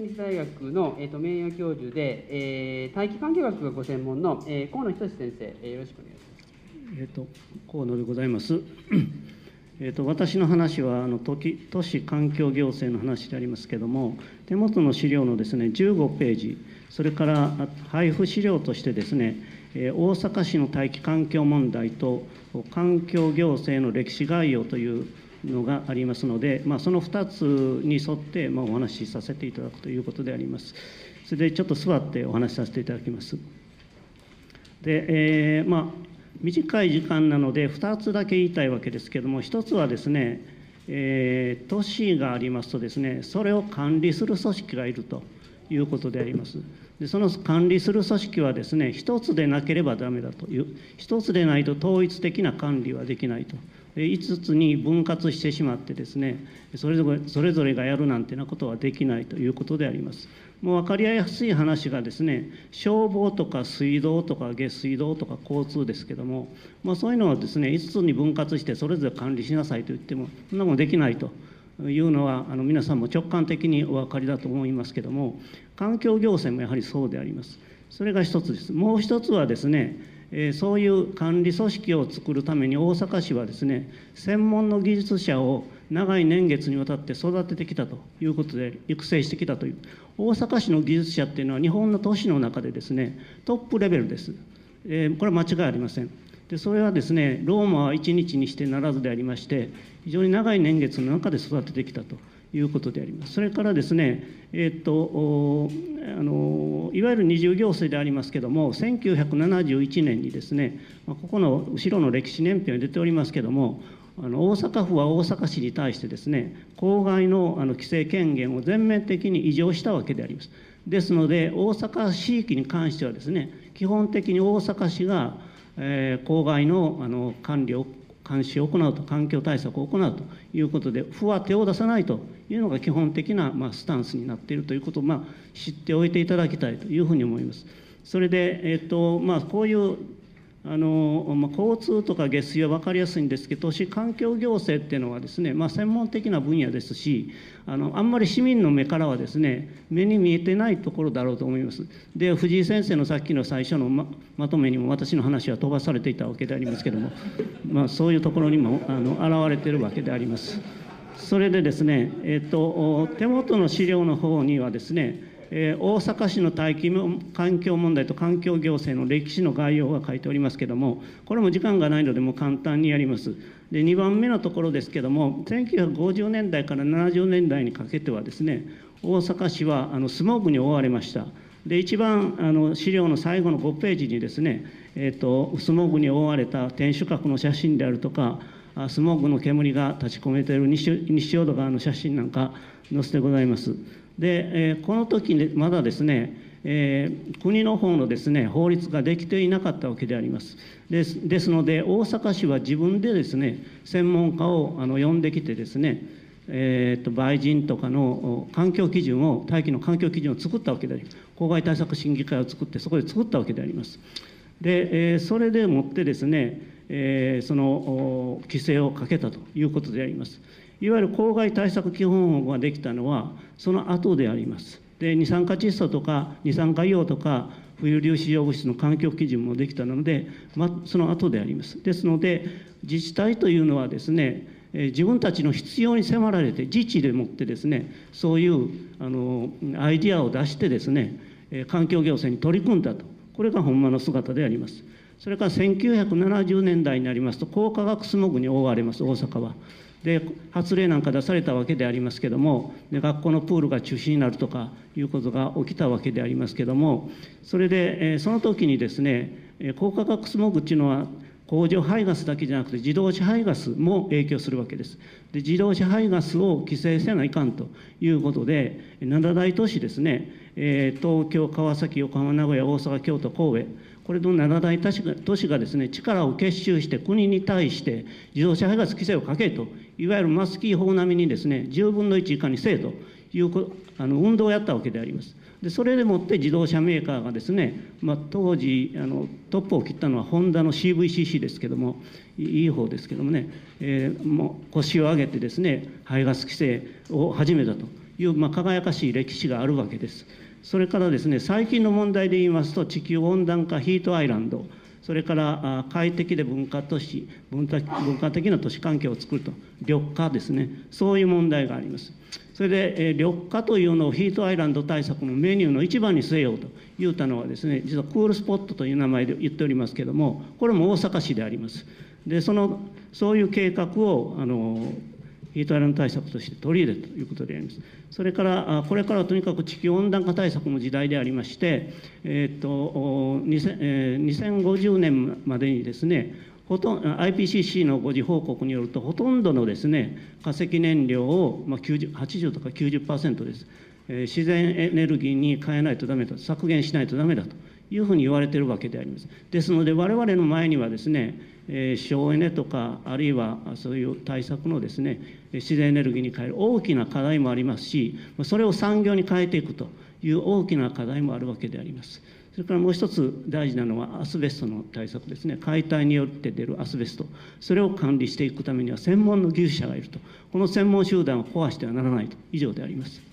県立大学の、えー、と名誉教授で、えー、大気環境学がご専門の、えー、河野仁先生、えー、よろしくお願いします。えーと、河野でございます。えーと、私の話はあの都都市環境行政の話でありますけれども手元の資料のですね15ページそれから配布資料としてですねえ大阪市の大気環境問題と環境行政の歴史概要というのがありますので、まあ、その2つに沿って、まあ、お話しさせていただくということであります。それでちょっと座ってお話しさせていただきます。で、えー、まあ、短い時間なので2つだけ言いたいわけですけれども1つはですね、えー、都市がありますとですねそれを管理する組織がいるということであります。でその管理する組織はですね一つでなければダメだという一つでないと統一的な管理はできないと5つに分割してしまってですねそれぞれそれぞれがやるなんてなことはできないということであります。もう分かりやすい話がですね消防とか水道とか下水道とか交通ですけども、まあ、そういうのはですね5つに分割してそれぞれ管理しなさいと言ってもそんなもんできないと。いうのはあの皆さんも直感的にお分かりだと思いますけども環境行政もやはりそうでありますそれが一つですもう一つはですねえそういう管理組織を作るために大阪市はですね専門の技術者を長い年月にわたって育ててきたということで育成してきたという。大阪市の技術者っていうのは日本の都市の中でですねトップレベルです、えー、これは間違いありません。でそれはですねローマは一日にしてならずでありまして非常に長い年月の中で育ててきたと。いうことであります。それからですね、え、っとあのいわゆる二重行政でありますけども、1971年にですね、ここの後ろの歴史年表に出ておりますけども、あの大阪府は大阪市に対してですね、郊外のあの規制権限を全面的に移譲したわけであります。ですので、大阪市域に関してはですね、基本的に大阪市が、えー、郊外のあの管理を監視を行うと、環境対策を行うということで、府は手を出さないというのが基本的な、ま、スタンスになっているということを、ま、知っておいていただきたいというふうに思います。それで、えっとまあ、こういうあの、まあ、交通とか下水は分かりやすいんですけど都市環境行政っていうのはですね、まあ、専門的な分野ですしあのあんまり市民の目からはですね目に見えてないところだろうと思います。で藤井先生のさっきの最初のままとめにも私の話は飛ばされていたわけでありますけども、まあ、そういうところにもあの現れてるわけであります。それでですね、えっと、手元の資料の方にはですね大阪市の大気環境問題と環境行政の歴史の概要が書いておりますけれども、これも時間がないので、もう簡単にやります。で2番目のところですけれども、1950年代から70年代にかけてはですね、大阪市はあのスモークに覆われました。で一番あの資料の最後の5ページにですね、えーと、スモークに覆われた天守閣の写真であるとか、スモークの煙が立ち込めている西西淀川の写真なんか載せてございます。で、えー、この時にまだですね、えー、国の方のですね法律ができていなかったわけであります。ですですので大阪市は自分でですね専門家をあの呼んできてですねえーと、と売人とかの環境基準を大気の環境基準を作ったわけであります。公害対策審議会を作ってそこで作ったわけであります。で、えー、それでもってですね、えー、その規制をかけたということであります。いわゆる公害対策基本法ができたのはその後であります。で二酸化窒素とか二酸化硫黄とか冬粒子状物質の環境基準もできたので、ま、その後であります。ですので自治体というのはですね自分たちの必要に迫られて自治でもってですねそういうあのアイディアを出してですね環境行政に取り組んだとこれがほんまの姿であります。それから1970年代になりますと高化学スモグに覆われます大阪は。で発令なんか出されたわけでありますけどもで学校のプールが中止になるとかいうことが起きたわけでありますけどもそれで、えその時にですね高化学スモグっていうのは工場排ガスだけじゃなくて自動車排ガスも影響するわけです。で自動車排ガスを規制せないかんということで7大都市ですね、え東京川崎横浜名古屋大阪京都神戸これの7大都市がですね力を結集して国に対して自動車排ガス規制をかけといわゆるマスキー法並みにですね10分の1以下にせえというあの運動をやったわけであります。でそれでもって自動車メーカーがですね、まあ、当時あのトップを切ったのはホンダの CVCC ですけどもいい方ですけどもね、えー、もう腰を上げてですね排ガス規制を始めたという、まあ、輝かしい歴史があるわけです。それからですね、最近の問題で言いますと、地球温暖化ヒートアイランド、それから快適で文化都市文化的な都市環境を作ると。緑化ですね。そういう問題があります。それで、え緑化というのをヒートアイランド対策のメニューの一番に据えようと。言うたのはですね実はクールスポットという名前で言っておりますけれどもこれも大阪市であります。でそのそういう計画をあのヒートアイランド対策として取り入れるということであります。それから、これからはとにかく地球温暖化対策の時代でありまして、えーと、2050年までにですね、ほとん IPCC の5次報告によると、ほとんどのですね化石燃料を、まあ、80とか90%です、えー、自然エネルギーに変えないとだめだ、削減しないとだめだというふうに言われているわけであります。ですので、我々の前にはですね、省エネとか、あるいはそういう対策のですね、自然エネルギーに変える大きな課題もありますし、それを産業に変えていくという大きな課題もあるわけであります。それからもう一つ大事なのはアスベストの対策ですね。解体によって出るアスベスト。それを管理していくためには専門の技術者がいると。この専門集団を壊してはならないと。以上であります。